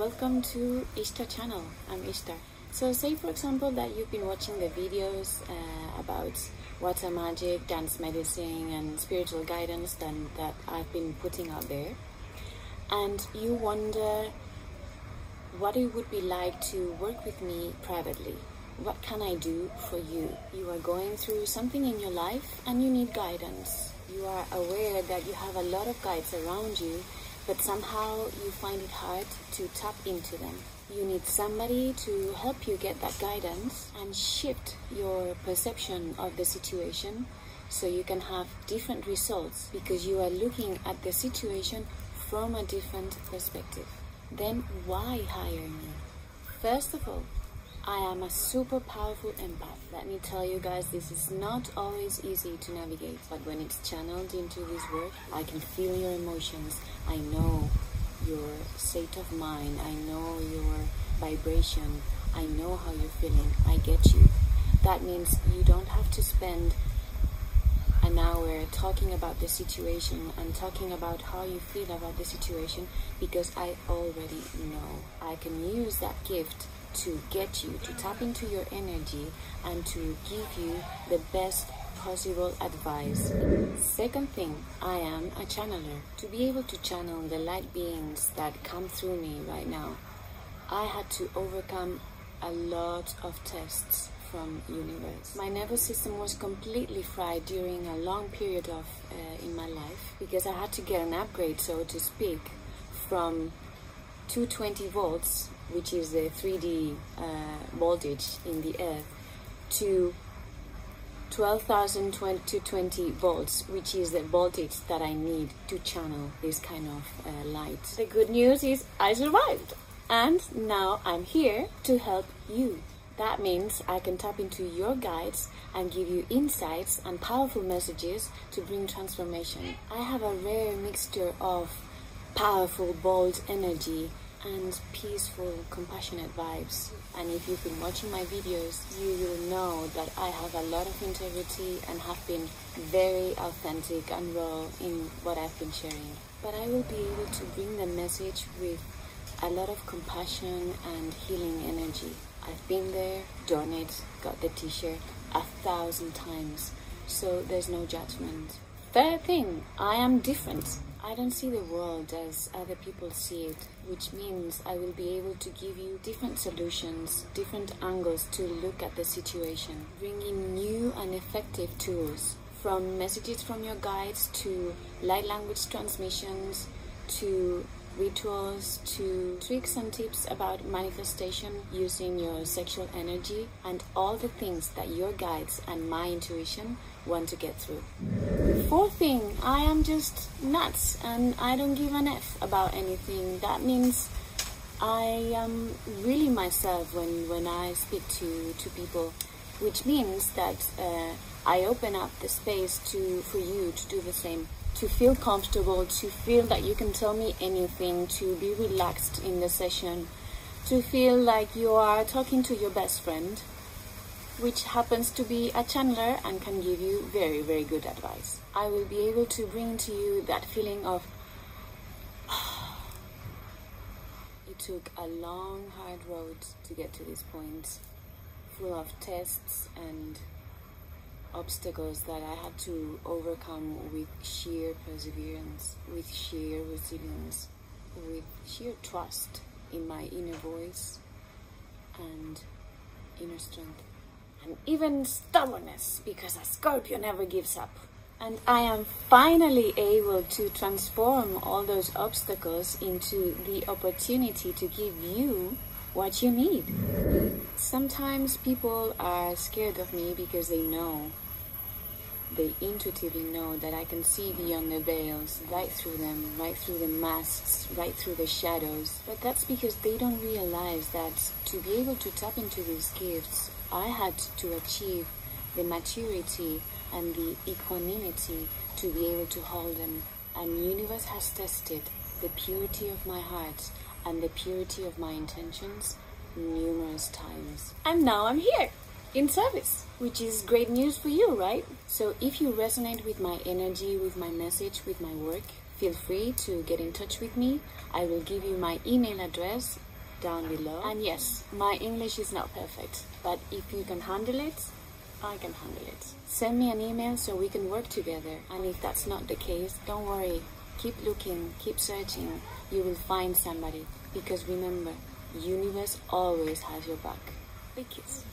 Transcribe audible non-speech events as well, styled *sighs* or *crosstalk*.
welcome to Ishtar channel. I'm Ishtar. So say for example that you've been watching the videos uh, about water magic, dance medicine and spiritual guidance that, that I've been putting out there and you wonder what it would be like to work with me privately. What can I do for you? You are going through something in your life and you need guidance. You are aware that you have a lot of guides around you but somehow you find it hard to tap into them. You need somebody to help you get that guidance and shift your perception of the situation so you can have different results because you are looking at the situation from a different perspective. Then why hire me? First of all, I am a super powerful empath. Let me tell you guys, this is not always easy to navigate, but when it's channeled into this work, I can feel your emotions. I know your state of mind. I know your vibration. I know how you're feeling. I get you. That means you don't have to spend an hour talking about the situation and talking about how you feel about the situation because I already know. I can use that gift to get you to tap into your energy and to give you the best possible advice. Second thing, I am a channeler. To be able to channel the light beings that come through me right now, I had to overcome a lot of tests from universe. My nervous system was completely fried during a long period of uh, in my life because I had to get an upgrade, so to speak, from 220 volts, which is the 3D uh, voltage in the earth, to 12,220 volts, which is the voltage that I need to channel this kind of uh, light. The good news is I survived, and now I'm here to help you. That means I can tap into your guides and give you insights and powerful messages to bring transformation. I have a rare mixture of powerful, bold energy and peaceful, compassionate vibes. And if you've been watching my videos, you will know that I have a lot of integrity and have been very authentic and raw in what I've been sharing. But I will be able to bring the message with a lot of compassion and healing energy. I've been there, done it, got the t-shirt a thousand times, so there's no judgment. Third thing, I am different. I don't see the world as other people see it, which means I will be able to give you different solutions, different angles to look at the situation, bringing new and effective tools from messages from your guides to light language transmissions to rituals to tricks and tips about manifestation using your sexual energy and all the things that your guides and my intuition want to get through. Fourth thing, I am just nuts and I don't give an F about anything. That means I am really myself when, when I speak to, to people, which means that uh, I open up the space to for you to do the same to feel comfortable, to feel that you can tell me anything, to be relaxed in the session, to feel like you are talking to your best friend, which happens to be a channeler and can give you very, very good advice. I will be able to bring to you that feeling of *sighs* it took a long, hard road to get to this point, full of tests and obstacles that I had to overcome with sheer perseverance, with sheer resilience, with sheer trust in my inner voice and inner strength, and even stubbornness because a Scorpio never gives up. And I am finally able to transform all those obstacles into the opportunity to give you what you need. Sometimes people are scared of me because they know, they intuitively know that I can see beyond the veils, right through them, right through the masks, right through the shadows. But that's because they don't realize that to be able to tap into these gifts, I had to achieve the maturity and the equanimity to be able to hold them. And universe has tested the purity of my heart and the purity of my intentions numerous times. And now I'm here in service, which is great news for you, right? So if you resonate with my energy, with my message, with my work, feel free to get in touch with me. I will give you my email address down below. And yes, my English is not perfect, but if you can handle it, I can handle it. Send me an email so we can work together. And if that's not the case, don't worry. Keep looking, keep searching. You will find somebody. Because remember, universe always has your back. Big kiss.